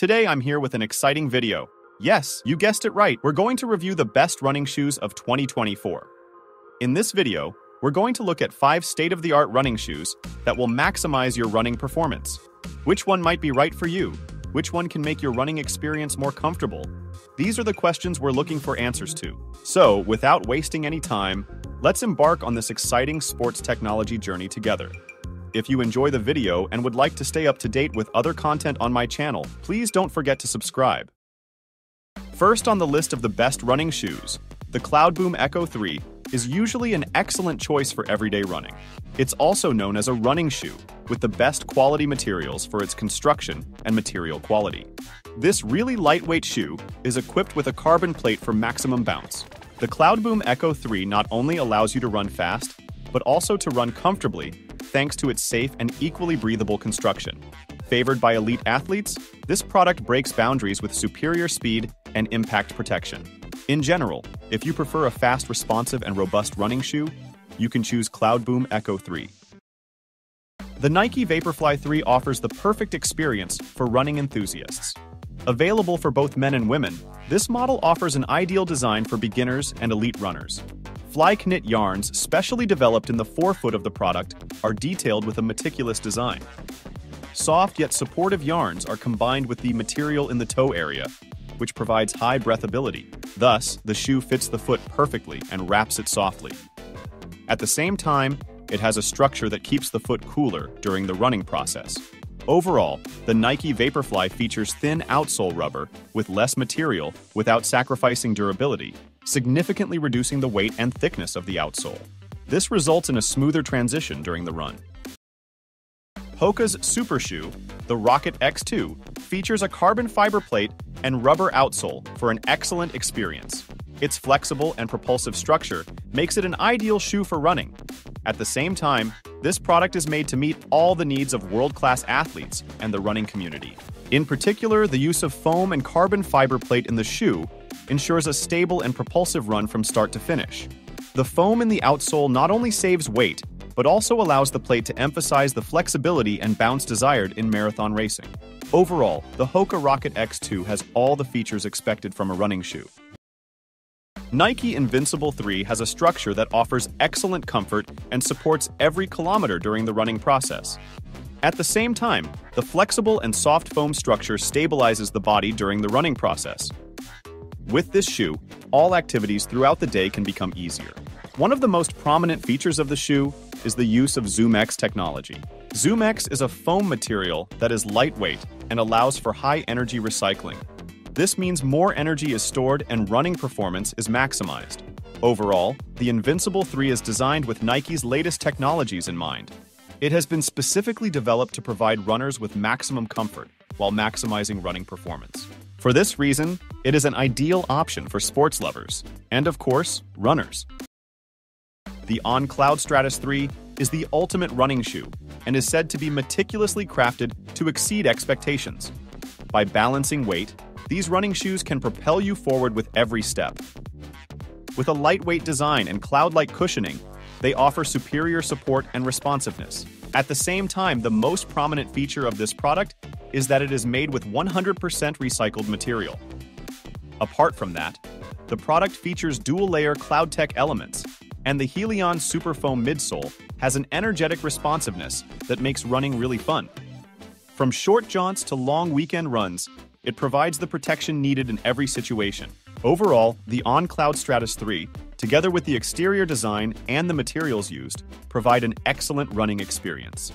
Today I'm here with an exciting video. Yes, you guessed it right, we're going to review the best running shoes of 2024. In this video, we're going to look at 5 state-of-the-art running shoes that will maximize your running performance. Which one might be right for you? Which one can make your running experience more comfortable? These are the questions we're looking for answers to. So, without wasting any time, let's embark on this exciting sports technology journey together. If you enjoy the video and would like to stay up to date with other content on my channel, please don't forget to subscribe. First on the list of the best running shoes, the Cloudboom Echo 3 is usually an excellent choice for everyday running. It's also known as a running shoe, with the best quality materials for its construction and material quality. This really lightweight shoe is equipped with a carbon plate for maximum bounce. The Cloudboom Echo 3 not only allows you to run fast, but also to run comfortably thanks to its safe and equally breathable construction. Favored by elite athletes, this product breaks boundaries with superior speed and impact protection. In general, if you prefer a fast, responsive, and robust running shoe, you can choose Cloudboom Echo 3. The Nike Vaporfly 3 offers the perfect experience for running enthusiasts. Available for both men and women, this model offers an ideal design for beginners and elite runners. Flyknit yarns, specially developed in the forefoot of the product, are detailed with a meticulous design. Soft yet supportive yarns are combined with the material in the toe area, which provides high breathability. Thus, the shoe fits the foot perfectly and wraps it softly. At the same time, it has a structure that keeps the foot cooler during the running process. Overall, the Nike Vaporfly features thin outsole rubber with less material without sacrificing durability, significantly reducing the weight and thickness of the outsole. This results in a smoother transition during the run. Hoka's Super Shoe, the Rocket X2, features a carbon fiber plate and rubber outsole for an excellent experience. Its flexible and propulsive structure makes it an ideal shoe for running. At the same time, this product is made to meet all the needs of world-class athletes and the running community. In particular, the use of foam and carbon fiber plate in the shoe ensures a stable and propulsive run from start to finish. The foam in the outsole not only saves weight, but also allows the plate to emphasize the flexibility and bounce desired in marathon racing. Overall, the Hoka Rocket X2 has all the features expected from a running shoe. Nike Invincible 3 has a structure that offers excellent comfort and supports every kilometer during the running process. At the same time, the flexible and soft foam structure stabilizes the body during the running process. With this shoe, all activities throughout the day can become easier. One of the most prominent features of the shoe is the use of ZoomX technology. ZoomX is a foam material that is lightweight and allows for high energy recycling, this means more energy is stored and running performance is maximized. Overall, the Invincible 3 is designed with Nike's latest technologies in mind. It has been specifically developed to provide runners with maximum comfort while maximizing running performance. For this reason, it is an ideal option for sports lovers and, of course, runners. The On Cloudstratus 3 is the ultimate running shoe and is said to be meticulously crafted to exceed expectations. By balancing weight, these running shoes can propel you forward with every step. With a lightweight design and cloud-like cushioning, they offer superior support and responsiveness. At the same time, the most prominent feature of this product is that it is made with 100% recycled material. Apart from that, the product features dual-layer CloudTec elements, and the Helion Superfoam midsole has an energetic responsiveness that makes running really fun. From short jaunts to long weekend runs, it provides the protection needed in every situation. Overall, the On Cloudstratus 3, together with the exterior design and the materials used, provide an excellent running experience.